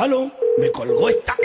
aló, me colgó esta.